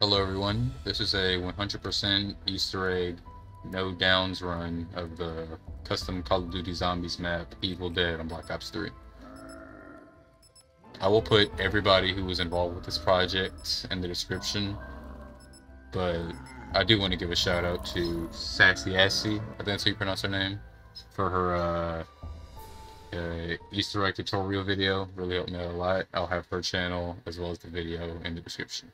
Hello everyone, this is a 100% Easter egg, no downs run of the custom Call of Duty Zombies map, Evil Dead on Black Ops 3. I will put everybody who was involved with this project in the description, but I do want to give a shout out to Sassy Asi, I think that's how you pronounce her name, for her uh, uh, Easter egg tutorial video, really helped me out a lot. I'll have her channel as well as the video in the description.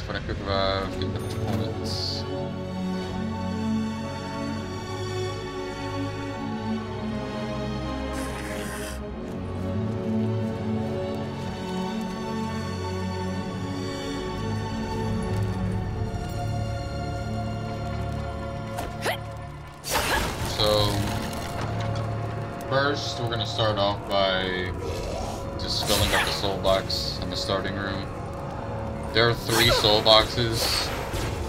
For. So, first we're gonna start off by just filling up the soul box in the starting room. There are three soul boxes.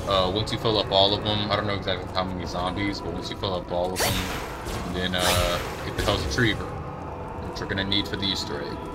Uh, once you fill up all of them, I don't know exactly how many zombies, but once you fill up all of them, then uh, get the Hell's Retriever, which we're gonna need for the Easter egg.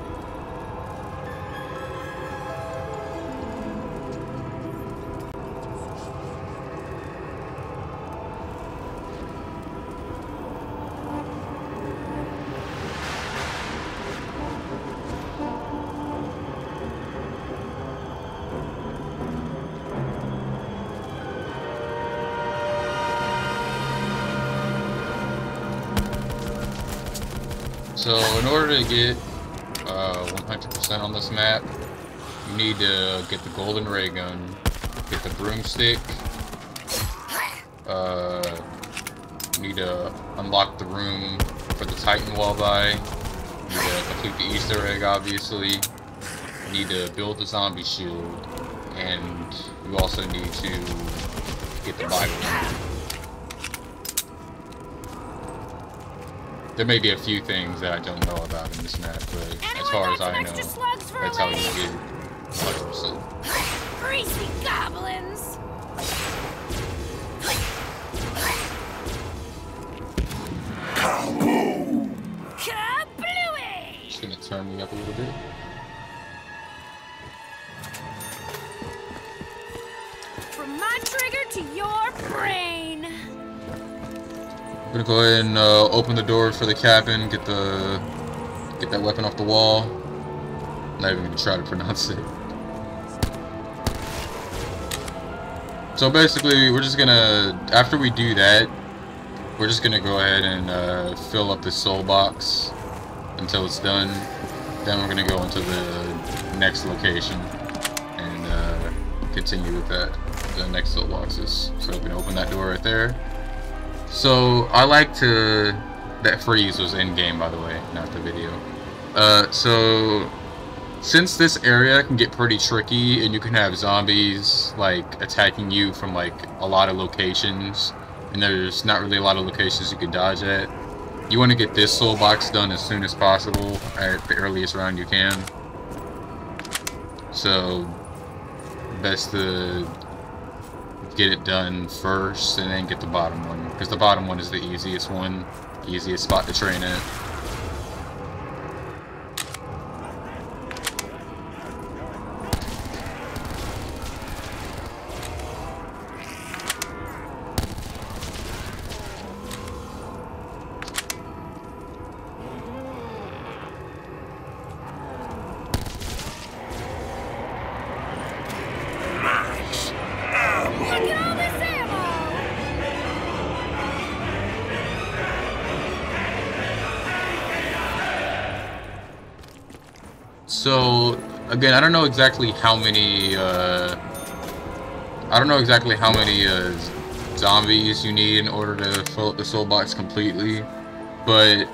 Order to get 100% uh, on this map, you need to get the golden ray gun, get the broomstick, uh, need to unlock the room for the Titan Walleye, you need to complete the Easter egg obviously, need to build the zombie shield, and you also need to get the Bible. There may be a few things that I don't know about in this map, but Anyone as far as I know, that's how you get 100%. Greasy goblins! Kaboom! Kablooey! Just gonna turn me up a little bit. Gonna go ahead and uh, open the door for the cabin, get the get that weapon off the wall. not even gonna try to pronounce it. So basically, we're just gonna after we do that, we're just gonna go ahead and uh, fill up the soul box until it's done. Then we're gonna go into the next location and uh, continue with that, the next soul boxes. So we can open that door right there. So I like to that freeze was in game by the way, not the video. Uh, so since this area can get pretty tricky and you can have zombies like attacking you from like a lot of locations and there's not really a lot of locations you can dodge at you want to get this soul box done as soon as possible at the earliest round you can so best to get it done first and then get the bottom one. Because the bottom one is the easiest one, easiest spot to train at. So, again, I don't know exactly how many, uh, I don't know exactly how many, uh, zombies you need in order to fill up the soul box completely, but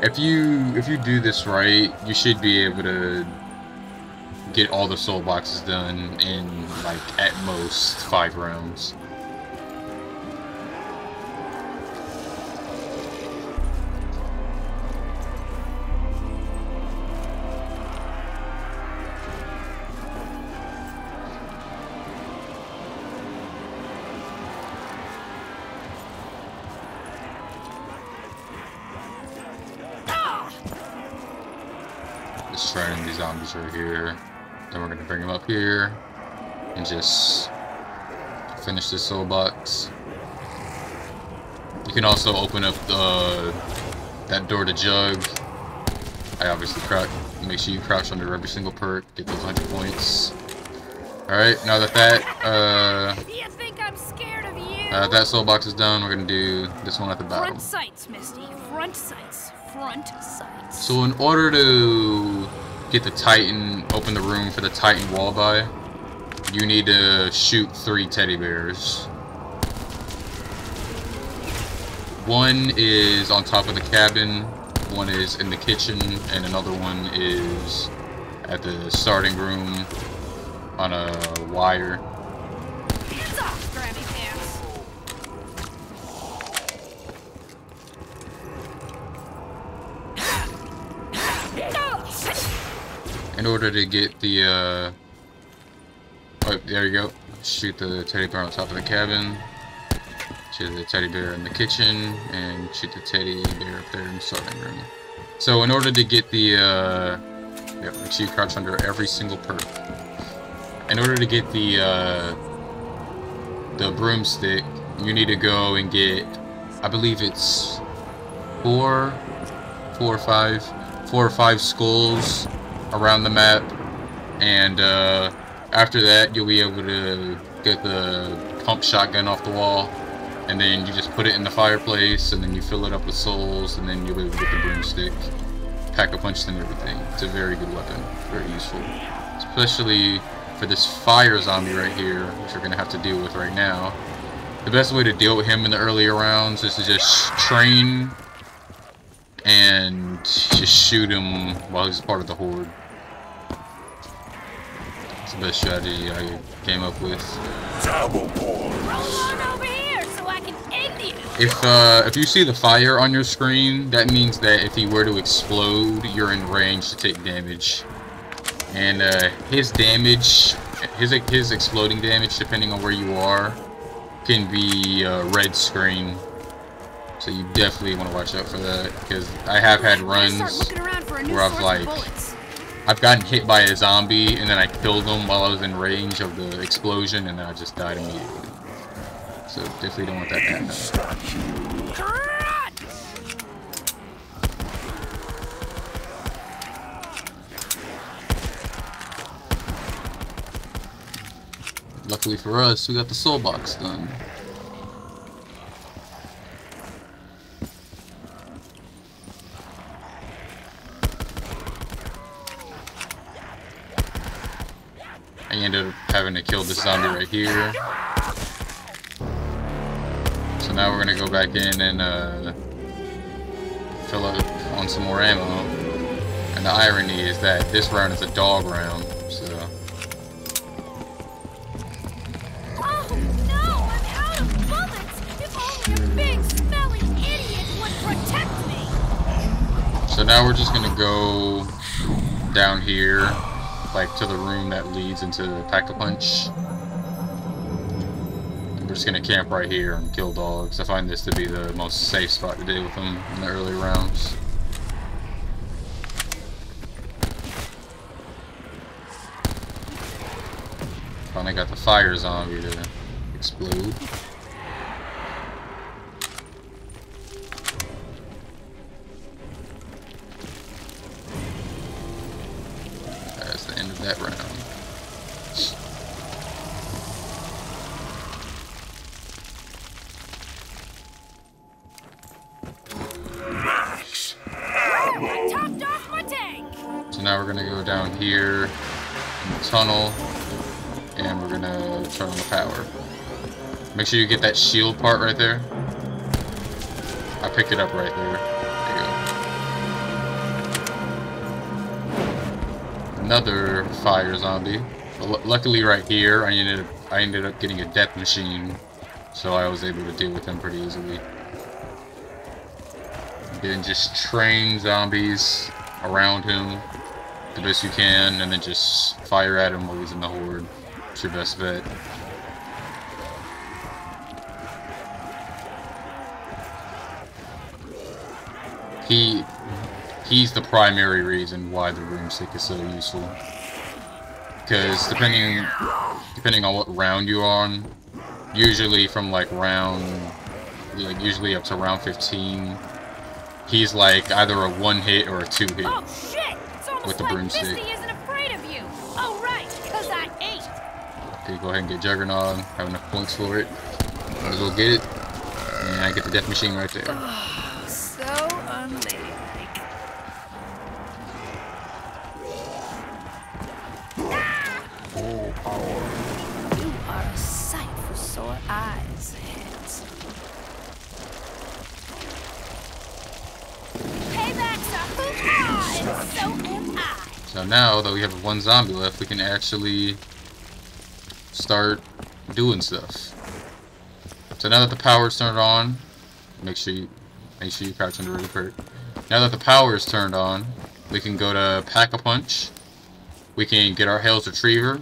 if you, if you do this right, you should be able to get all the soul boxes done in like at most five rounds. Bring him up here and just finish this soul box. You can also open up the that door to jug. I obviously crouch. Make sure you crouch under every single perk. Get those hundred points. All right. Now that that uh, You think I'm scared of you? uh, that soul box is done, we're gonna do this one at the bottom. Front sights, Misty. Front sights. Front sights. So in order to get the Titan, open the room for the Titan wall buy, you need to shoot three teddy bears. One is on top of the cabin, one is in the kitchen, and another one is at the starting room on a wire. In order to get the, uh... Oh, there you go. Shoot the teddy bear on top of the cabin. Shoot the teddy bear in the kitchen. And shoot the teddy bear up there in the starting room. So in order to get the, uh... Yeah, make sure you crouch under every single perk. In order to get the, uh... The broomstick, you need to go and get... I believe it's... Four... Four or five... Four or five skulls around the map, and uh, after that you'll be able to get the pump shotgun off the wall, and then you just put it in the fireplace, and then you fill it up with souls, and then you'll be able to get the broomstick, pack a punch and everything. It's a very good weapon, very useful, especially for this fire zombie right here, which we're gonna have to deal with right now. The best way to deal with him in the earlier rounds is to just train and just shoot him while he's part of the horde. It's the best strategy I came up with. Roll on over here so I can end you. If uh, if you see the fire on your screen, that means that if he were to explode, you're in range to take damage. And uh, his damage, his his exploding damage, depending on where you are, can be uh, red screen. So you definitely want to watch out for that because I have had runs looking around for a new where I've, like, bullets. I've gotten hit by a zombie and then I killed him while I was in range of the explosion and then I just died immediately. So definitely don't want that to happen. Luckily for us, we got the soul box done. I ended up having to kill this zombie right here. So now we're gonna go back in and uh, fill up on some more ammo. And the irony is that this round is a dog round, so Oh no, I'm out of bullets! If only a big, smelly idiot would protect me! So now we're just gonna go down here, like to the room that leads into the Pack-a-Punch. We're just gonna camp right here and kill dogs. I find this to be the most safe spot to deal with them in the early rounds. Finally got the fire zombie to explode. Sure you get that shield part right there. I picked it up right there. There another fire zombie. But luckily, right here, I ended up, I ended up getting a death machine, so I was able to deal with him pretty easily. Then just train zombies around him the best you can, and then just fire at him while he's in the horde. It's your best bet. He he's the primary reason why the Broomstick is so useful. Because depending depending on what round you're on, usually from like round like usually up to round 15, he's like either a one hit or a two hit. Oh shit! With the like broomstick. Misty isn't afraid of you. Oh right, because I ate. Okay, go ahead and get Juggernaut. Have enough points for it. Might as well get it. And I get the death machine right there. One zombie left, we can actually start doing stuff. So now that the power is turned on, make sure you make sure you crouch under the perk. Now that the power is turned on, we can go to Pack a Punch. We can get our Hell's Retriever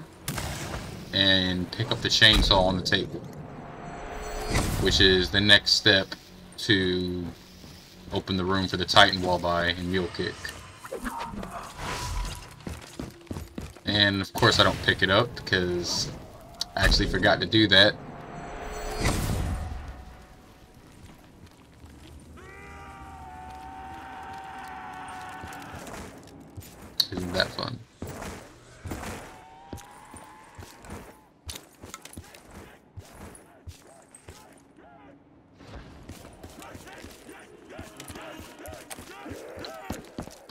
and pick up the chainsaw on the table, which is the next step to open the room for the Titan Walleye and Mule Kick. And of course I don't pick it up because I actually forgot to do that. Isn't that fun?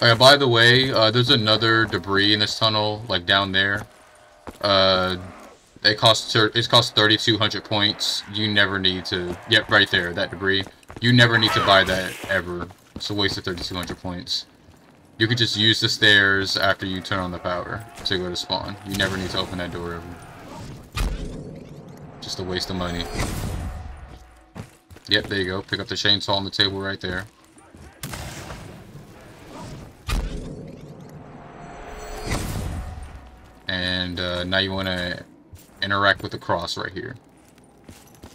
Oh yeah, by the way, uh, there's another debris in this tunnel, like down there. Uh, it costs it costs 3,200 points. You never need to. Yep, right there, that debris. You never need to buy that ever. It's a waste of 3,200 points. You can just use the stairs after you turn on the power to go to spawn. You never need to open that door ever. Just a waste of money. Yep, there you go. Pick up the chainsaw on the table right there. And uh, now you want to interact with the cross right here.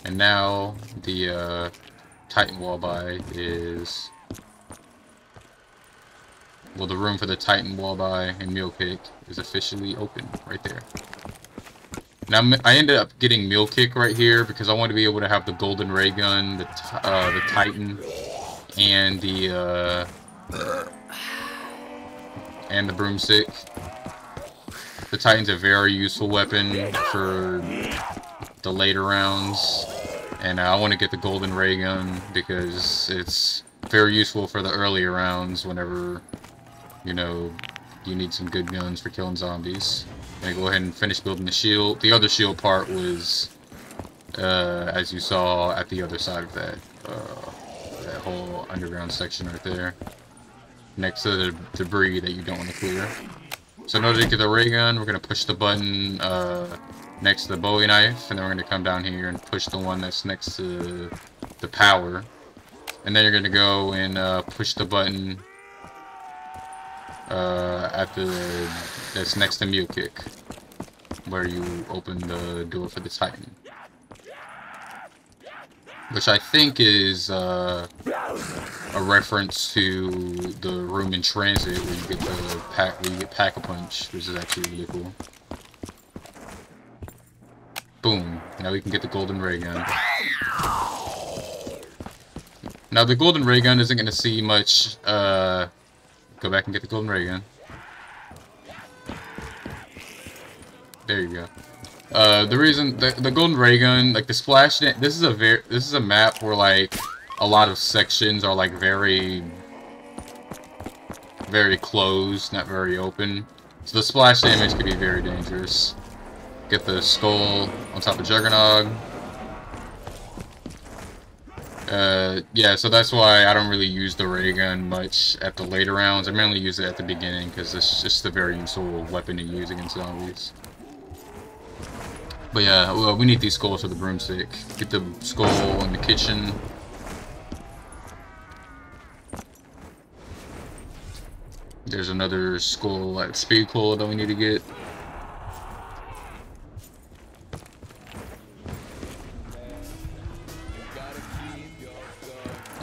And now the uh, Titan Walleye is well, the room for the Titan Walleye and Mule Kick is officially open right there. Now I ended up getting Mule Kick right here because I wanted to be able to have the Golden Ray Gun, the uh, the Titan, and the uh, and the Broomstick. The Titan's a very useful weapon for the later rounds. And I want to get the Golden Ray Gun because it's very useful for the earlier rounds whenever, you know, you need some good guns for killing zombies. I'm go ahead and finish building the shield. The other shield part was, uh, as you saw, at the other side of that, uh, that whole underground section right there. Next to the debris that you don't want to clear. So in order to get the ray gun, we're going to push the button uh, next to the Bowie knife, and then we're going to come down here and push the one that's next to the power. And then you're going to go and uh, push the button uh, at the that's next to Mule Kick, where you open the door for the Titan. Which I think is uh, a reference to the room in transit where you get the pack where you get pack a punch, which is actually really cool. Boom. Now we can get the golden ray gun. Now the golden ray gun isn't gonna see much uh go back and get the golden ray gun. There you go. Uh, the reason the, the golden ray gun, like the splash, this is a very this is a map where like a lot of sections are like very very closed, not very open. So the splash damage can be very dangerous. Get the skull on top of Juggernog. Uh, yeah, so that's why I don't really use the ray gun much at the later rounds. I mainly use it at the beginning because it's just a very useful weapon to use against zombies. But yeah, well, we need these skulls for the broomstick. Get the skull in the kitchen. There's another skull at Speed Cola that we need to get.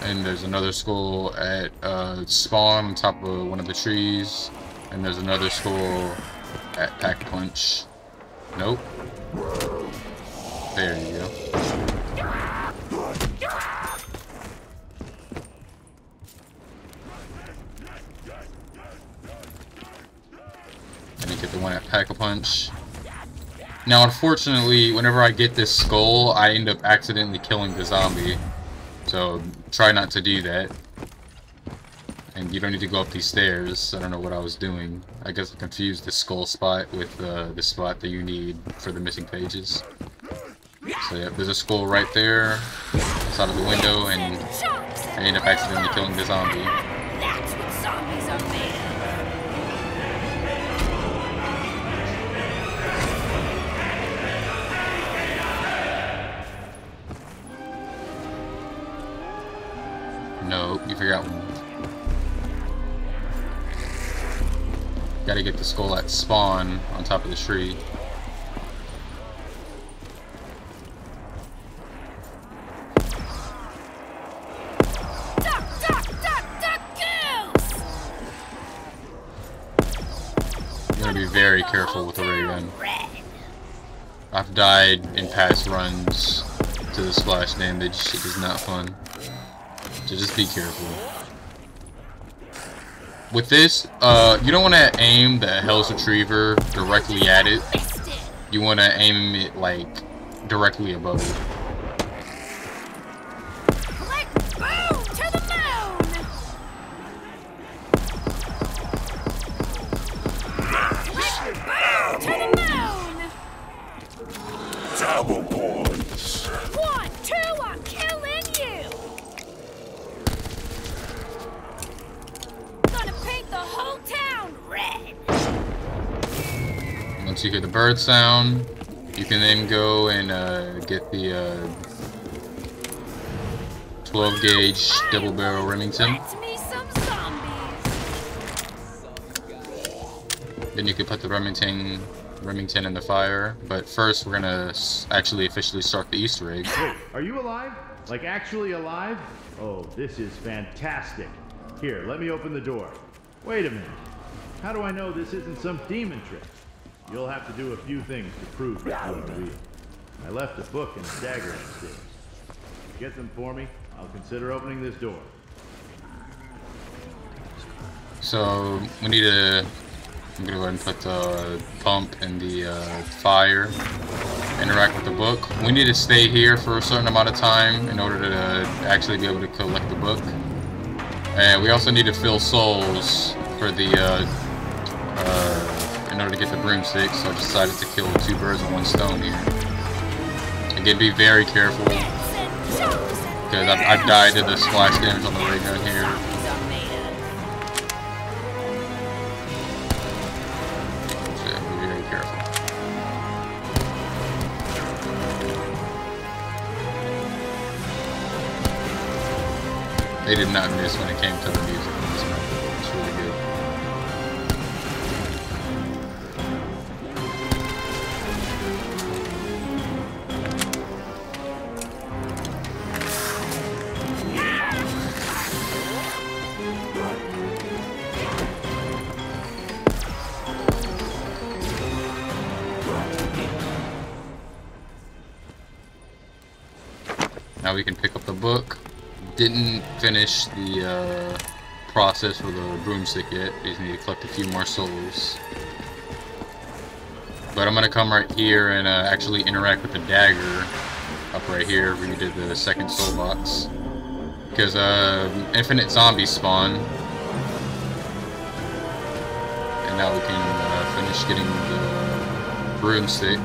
And there's another skull at uh, spawn on top of one of the trees. And there's another skull at Pack Punch. Nope. There you go. And you get the one at Pack-a-Punch. Now, unfortunately, whenever I get this skull, I end up accidentally killing the zombie. So, try not to do that. And you don't need to go up these stairs. I don't know what I was doing. I guess I confused the skull spot with uh, the spot that you need for the missing pages. So yeah, there's a skull right there, outside of the window, and I end up accidentally killing the zombie. That's what zombies are made of. No, you forgot one. Gotta get the skull at spawn on top of the tree. Very careful with the ray gun. I've died in past runs to the splash damage. It is not fun. So just be careful. With this, uh, you don't want to aim the Hell's Retriever directly at it. You want to aim it, like, directly above it. Bird sound, you can then go and uh, get the uh, 12 gauge double barrel Remington. Then you can put the Remington Remington in the fire. But first, we're gonna actually officially start the Easter egg. Wait, are you alive? Like actually alive? Oh, this is fantastic. Here, let me open the door. Wait a minute. How do I know this isn't some demon trick? You'll have to do a few things to prove that you are real. I left a book and a dagger upstairs. Get them for me. I'll consider opening this door. So we need to. I'm gonna go ahead and put the pump in the uh, fire. Interact with the book. We need to stay here for a certain amount of time in order to actually be able to collect the book. And we also need to fill souls for the uh, uh, in order to get the broomstick. So I decided to kill two birds with one stone here. Again, be very careful because I've, I've died to the splash damage on the ray gun here. very careful. They did not miss when it came to the finish the uh, process for the broomstick yet. We just need to collect a few more souls. But I'm gonna come right here and uh, actually interact with the dagger up right here where you did the second soul box. Because uh, infinite zombies spawn. And now we can uh, finish getting the broomstick.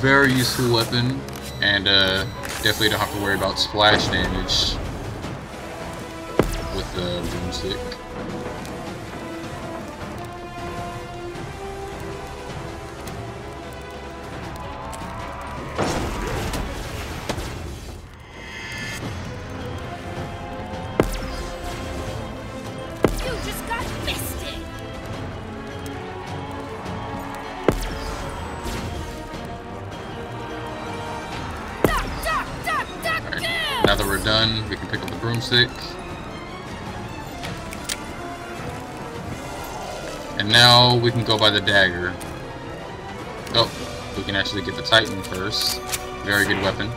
Very useful weapon. And uh, Definitely don't have to worry about splash damage with the broomstick. We can go by the dagger. Oh, we can actually get the Titan first. Very good weapon.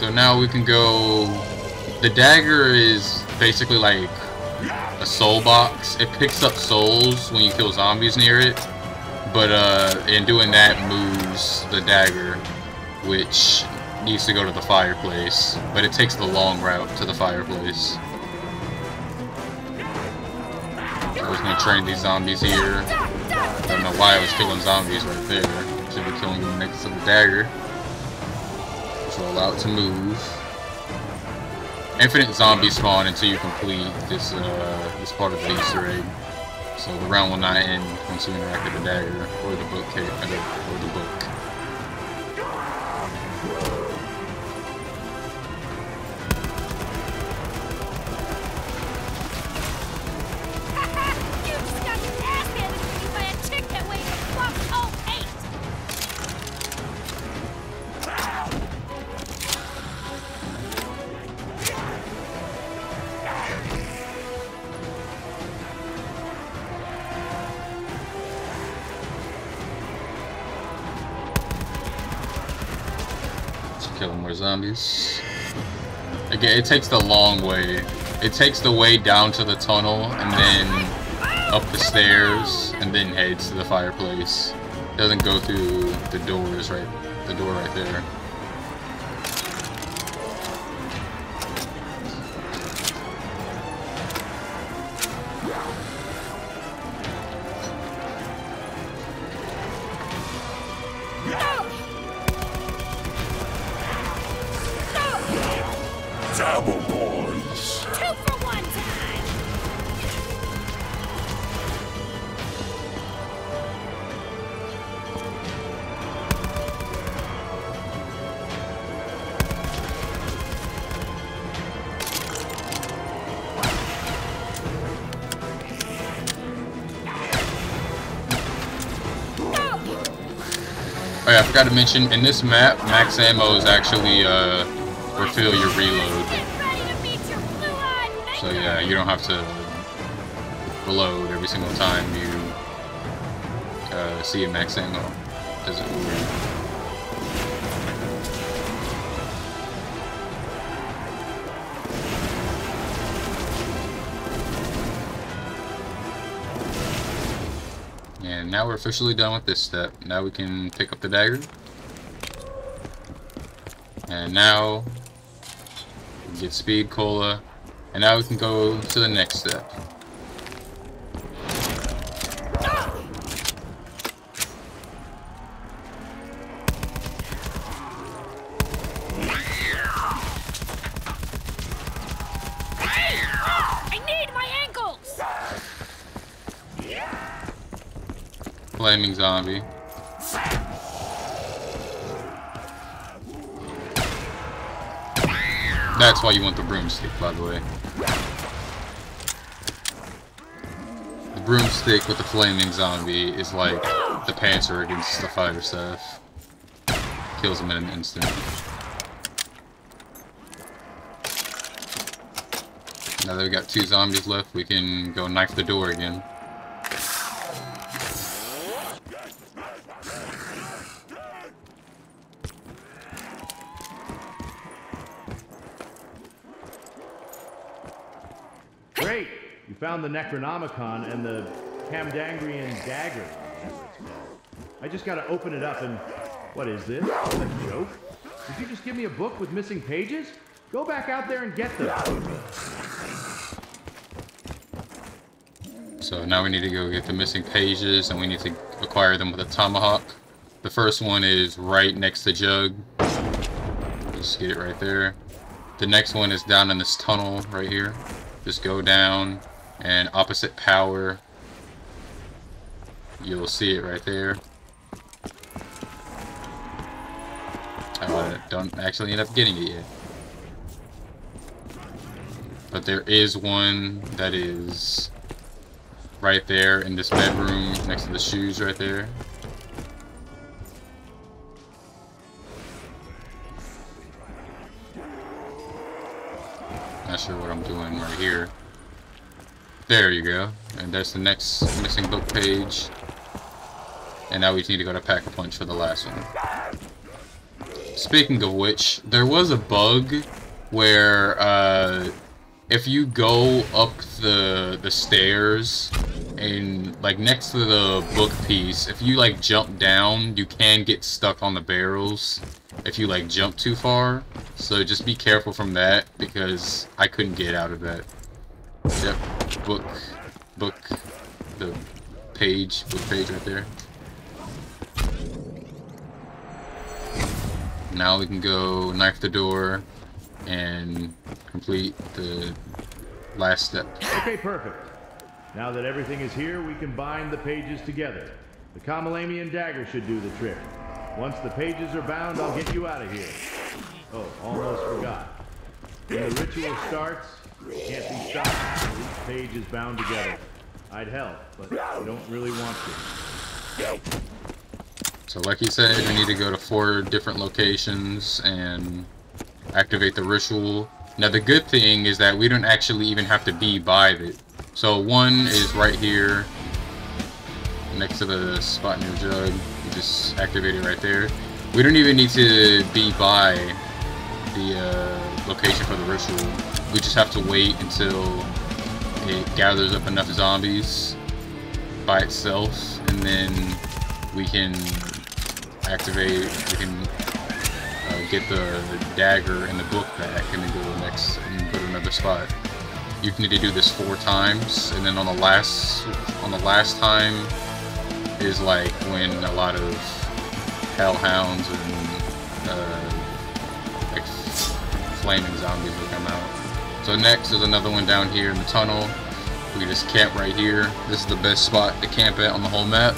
So now we can go... The dagger is basically like a soul box. It picks up souls when you kill zombies near it. But uh, in doing that moves the dagger, which needs to go to the fireplace. But it takes the long route to the fireplace. Was gonna train these zombies here. I don't know why I was killing zombies right there. Should be killing them next to the dagger. So allow it to move. Infinite zombies spawn until you complete this uh, this part of the Easter egg. So the round will not end once you interact with the dagger or the book ca- or the, or Let's more zombies. Again, it takes the long way. It takes the way down to the tunnel and then up the stairs and then heads to the fireplace. It doesn't go through the doors right the door right there. Forgot to mention, in this map, max ammo is actually, uh, refill your reload. So yeah, you don't have to reload every single time you uh, see a max ammo. Does it now we're officially done with this step. Now we can pick up the dagger. And now get speed cola. And now we can go to the next step. Zombie. That's why you want the broomstick, by the way. The broomstick with the flaming zombie is like the panzer against the fighter staff. Kills him in an instant. Now that we got two zombies left, we can go knife the door again. Found the Necronomicon and the Kandarian dagger. I just gotta open it up and. What is this? A joke? Did you just give me a book with missing pages? Go back out there and get them. So now we need to go get the missing pages and we need to acquire them with a tomahawk. The first one is right next to Jug. Just get it right there. The next one is down in this tunnel right here. Just go down and opposite power. You'll see it right there. I don't actually end up getting it yet. But there is one that is right there in this bedroom next to the shoes right there. Not sure what I'm doing right here. There you go. And that's the next missing book page. And now we just need to go to Pack-a-Punch for the last one. Speaking of which, there was a bug where uh, if you go up the the stairs and like next to the book piece, if you like jump down, you can get stuck on the barrels if you like jump too far. So just be careful from that because I couldn't get out of that. Yep, book, book, the page, book page right there. Now we can go knife the door and complete the last step. Okay, perfect. Now that everything is here, we can bind the pages together. The Kandarian dagger should do the trick. Once the pages are bound, I'll get you out of here. Oh, almost forgot. When the ritual starts, can't be until each page is bound together. I'd help, but you don't really want to. So like he said, we need to go to four different locations and activate the ritual. Now the good thing is that we don't actually even have to be by it. So one is right here, next to the spot near Jug. You just activate it right there. We don't even need to be by the uh, location for the ritual. We just have to wait until it gathers up enough zombies by itself, and then we can activate, we can uh, get the, dagger and the book back and then go to the next and go to another spot. You need to do this four times, and then on the last on the last time is like when a lot of hellhounds and uh, like flaming zombies will come out. So next is another one down here in the tunnel. We just camp right here. This is the best spot to camp at on the whole map.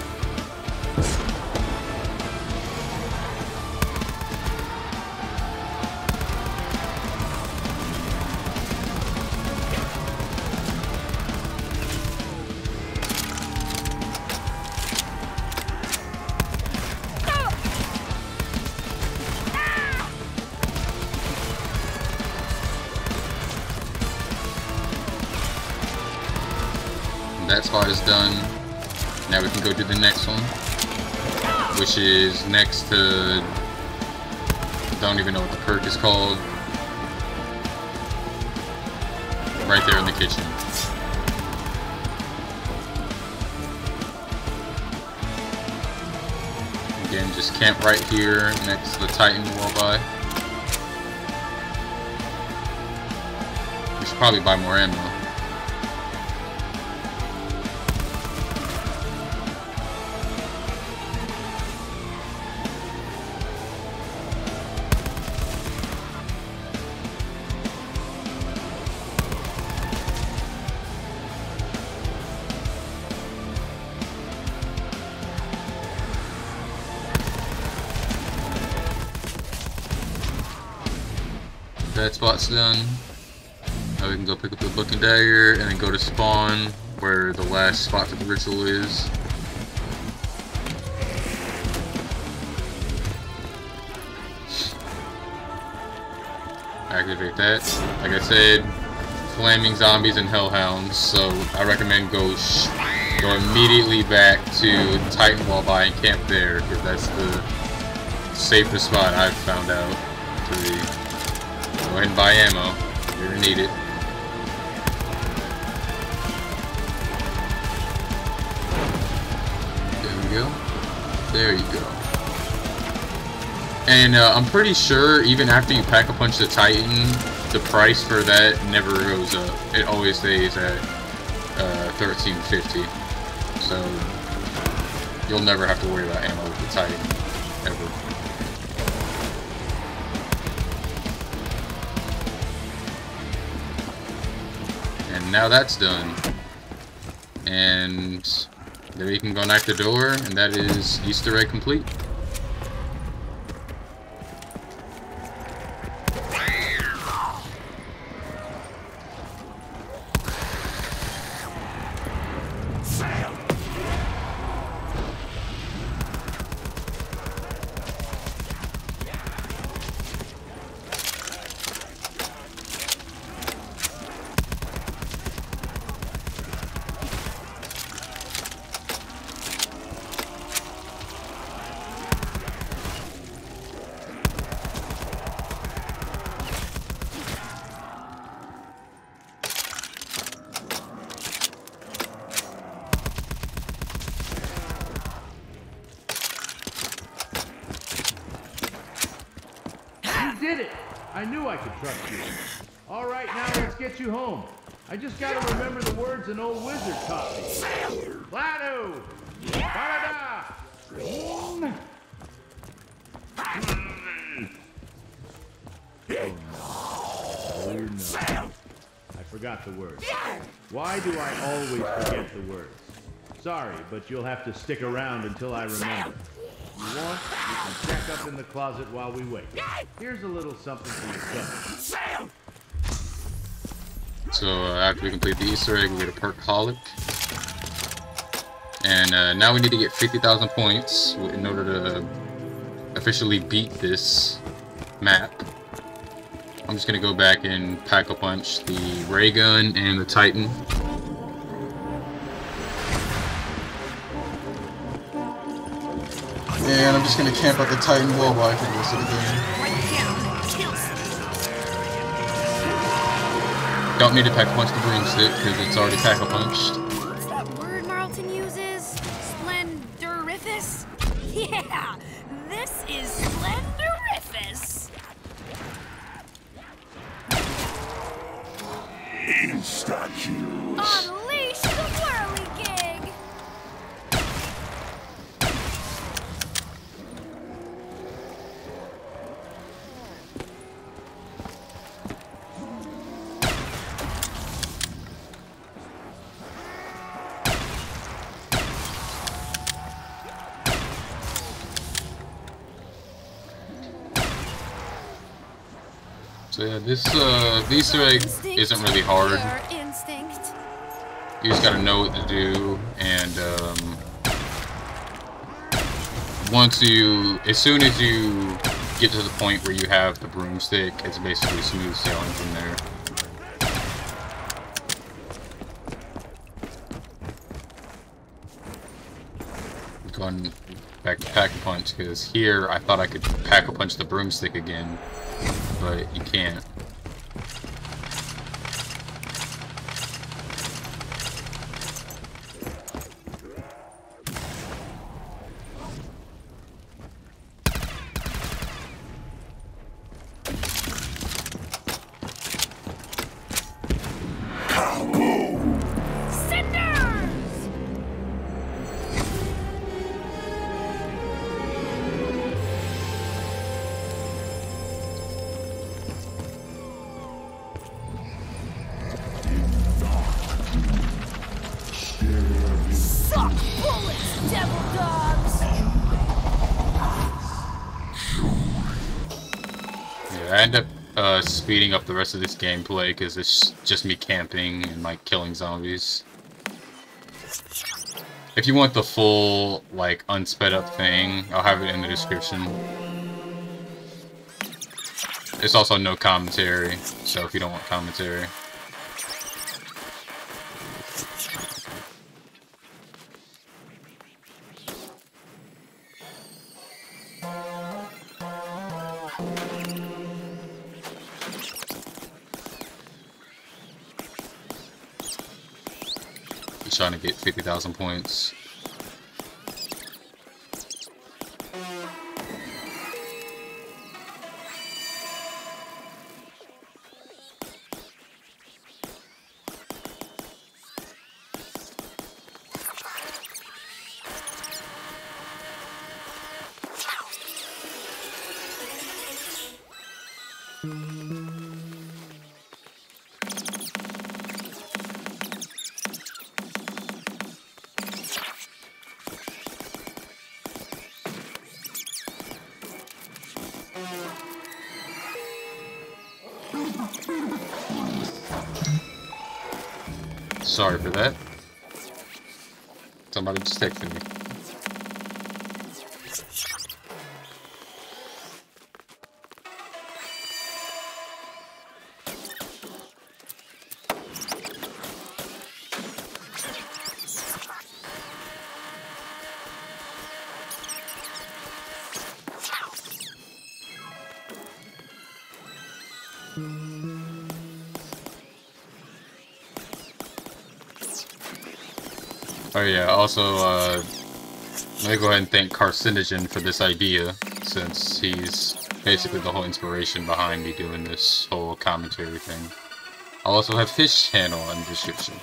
Which is next to, don't even know what the perk is called. Right there in the kitchen. Again, just camp right here next to the Titan walleye. We should probably buy more ammo. That spot's done. Now uh, we can go pick up the book and dagger and then go to spawn where the last spot for the ritual is. Activate that. Like I said, flaming zombies and hellhounds, so I recommend go go immediately back to Titan Walleye and camp there, because that's the safest spot I've found out to be. Go ahead and buy ammo. You're gonna need it. There we go. There you go. And uh, I'm pretty sure even after you pack a punch the Titan, the price for that never goes up. It always stays at uh, 1350. So you'll never have to worry about ammo with the Titan, now that's done. And there you can go knock the door, and that is Easter egg complete. You did it! I knew I could trust you. All right, now let's get you home. I just gotta remember the words an old wizard taught me. Klaatu! Barada! Oh. Hmm. I forgot the words. Why do I always forget the words? Sorry, but you'll have to stick around until I remember. You want, you can check up in the closet while we wait. Here's a little something for your trouble. So uh, after we complete the Easter egg, we get a Perkaholic. And uh, now we need to get 50,000 points in order to officially beat this map. I'm just gonna go back and pack-a-punch the ray gun and the Titan. And I'm just gonna camp out the Titan wall while I can listen again. Don't need to pack-a-punch the broomstick because it's already pack-a-punched. What's that word Marlton uses? Splendorifus? Yeah, this is Splendorifus. Insta-kills. Unleash yeah, this uh, Easter egg isn't really hard. You just gotta know what to do, and um, once you, as soon as you get to the point where you have the broomstick, it's basically smooth sailing from there. Going back to pack a punch because here I thought I could pack a punch the broomstick again, but you can't. Speeding up the rest of this gameplay because it's just me camping and like killing zombies. If you want the full like unsped up thing, I'll have it in the description. It's also no commentary, so if you don't want commentary. Trying to get 50,000 points. Sorry for that. Somebody just texted me. Oh yeah, also, uh, let me go ahead and thank Carcinogen for this idea, since he's basically the whole inspiration behind me doing this whole commentary thing. I'll also have his channel in the description.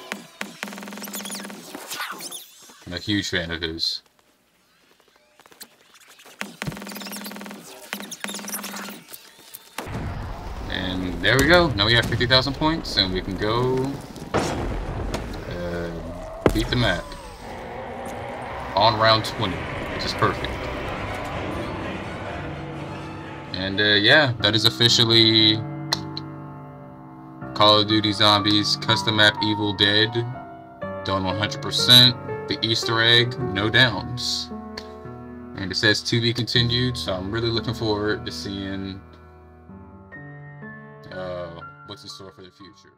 I'm a huge fan of his. And there we go. Now we have 50,000 points, and we can go uh, beat the map on round 20, which is perfect. And uh, yeah, that is officially Call of Duty Zombies Custom Map Evil Dead done 100%. The Easter egg, no downs. And it says to be continued, so I'm really looking forward to seeing uh, what's in store for the future.